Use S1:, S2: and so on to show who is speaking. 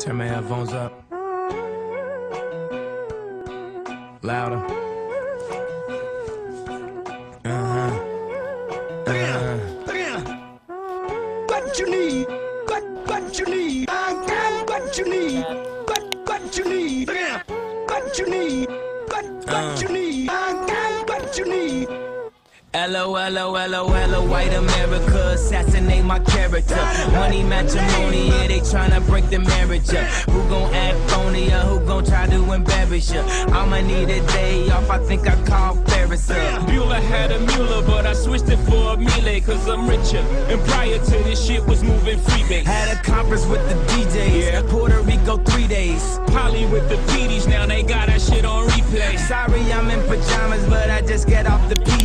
S1: Turn my headphones up. Louder. Uh-huh. Uh-huh.
S2: What you need? What what you need? I got what you need. What what you need? What you need? What what you need? I got what you need.
S1: L-O, L-O, L-O, L-O, white America, assassinate my character. Money matrimony, yeah, they tryna break the marriage up. Who gon' act phony or who gon' try to embarrass ya? I'ma need a day off, I think I called Ferris up.
S3: Bueller had a Mueller, but I switched it for a Miele, cause I'm richer. And prior to this shit was moving freebase.
S1: Had a conference with the DJs,
S3: Yeah.
S1: Puerto Rico three days.
S3: Polly with the PDs, now they got that shit on replay.
S1: Sorry, I'm in pajamas, but I just get off the last